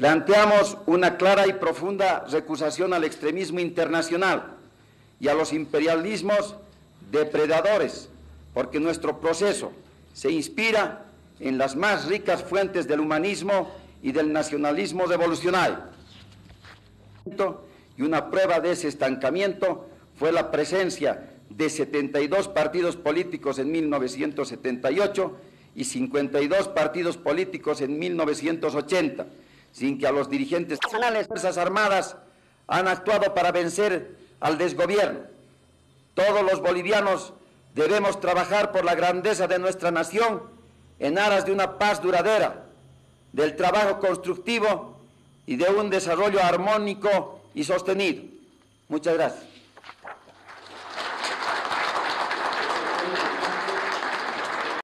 Planteamos una clara y profunda recusación al extremismo internacional y a los imperialismos depredadores, porque nuestro proceso se inspira en las más ricas fuentes del humanismo y del nacionalismo revolucionario. Y una prueba de ese estancamiento fue la presencia de 72 partidos políticos en 1978 y 52 partidos políticos en 1980, sin que a los dirigentes nacionales Fuerzas Armadas han actuado para vencer al desgobierno. Todos los bolivianos debemos trabajar por la grandeza de nuestra nación en aras de una paz duradera, del trabajo constructivo y de un desarrollo armónico y sostenido. Muchas gracias.